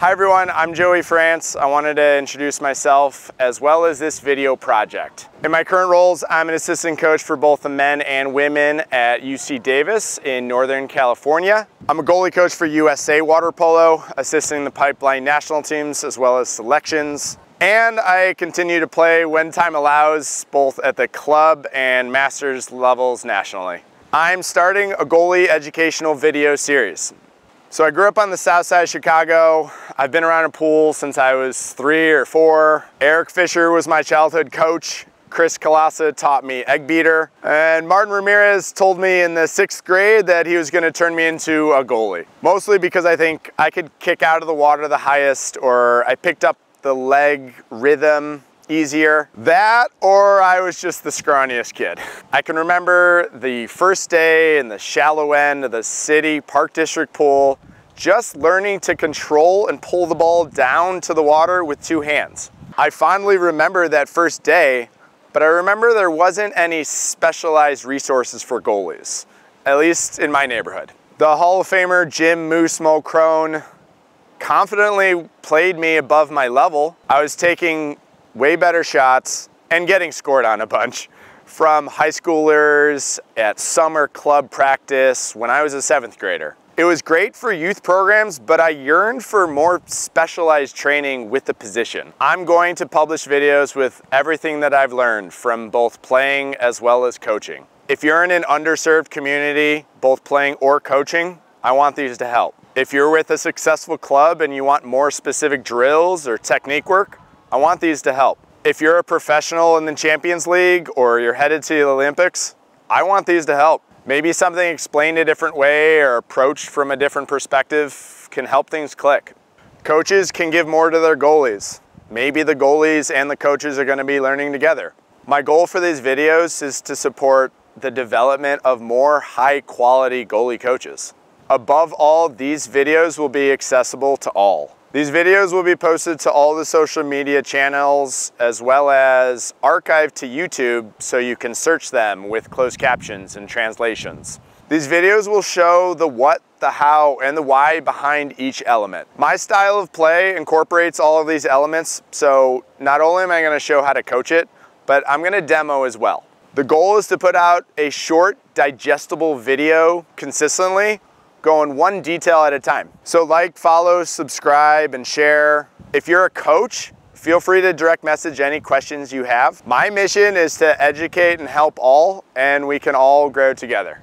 Hi everyone, I'm Joey Frantz. I wanted to introduce myself as well as this video project. In my current roles, I'm an assistant coach for both the men and women at UC Davis in Northern California. I'm a goalie coach for USA Water Polo, assisting the Pipeline national teams as well as selections. And I continue to play when time allows, both at the club and masters levels nationally. I'm starting a goalie educational video series. So I grew up on the south side of Chicago. I've been around a pool since I was three or four. Eric Fisher was my childhood coach. Chris Kalasa taught me egg beater. And Martin Ramirez told me in the sixth grade that he was gonna turn me into a goalie. Mostly because I think I could kick out of the water the highest or I picked up the leg rhythm easier. That or I was just the scrawniest kid. I can remember the first day in the shallow end of the city park district pool, just learning to control and pull the ball down to the water with two hands. I fondly remember that first day, but I remember there wasn't any specialized resources for goalies, at least in my neighborhood. The Hall of Famer Jim Moose Mulcrone confidently played me above my level. I was taking way better shots and getting scored on a bunch from high schoolers at summer club practice when I was a seventh grader. It was great for youth programs, but I yearned for more specialized training with the position. I'm going to publish videos with everything that I've learned from both playing as well as coaching. If you're in an underserved community, both playing or coaching, I want these to help. If you're with a successful club and you want more specific drills or technique work, I want these to help. If you're a professional in the Champions League or you're headed to the Olympics, I want these to help. Maybe something explained a different way or approached from a different perspective can help things click. Coaches can give more to their goalies. Maybe the goalies and the coaches are gonna be learning together. My goal for these videos is to support the development of more high quality goalie coaches. Above all, these videos will be accessible to all. These videos will be posted to all the social media channels as well as archived to YouTube so you can search them with closed captions and translations. These videos will show the what, the how, and the why behind each element. My style of play incorporates all of these elements, so not only am I gonna show how to coach it, but I'm gonna demo as well. The goal is to put out a short, digestible video consistently going one detail at a time. So like, follow, subscribe, and share. If you're a coach, feel free to direct message any questions you have. My mission is to educate and help all, and we can all grow together.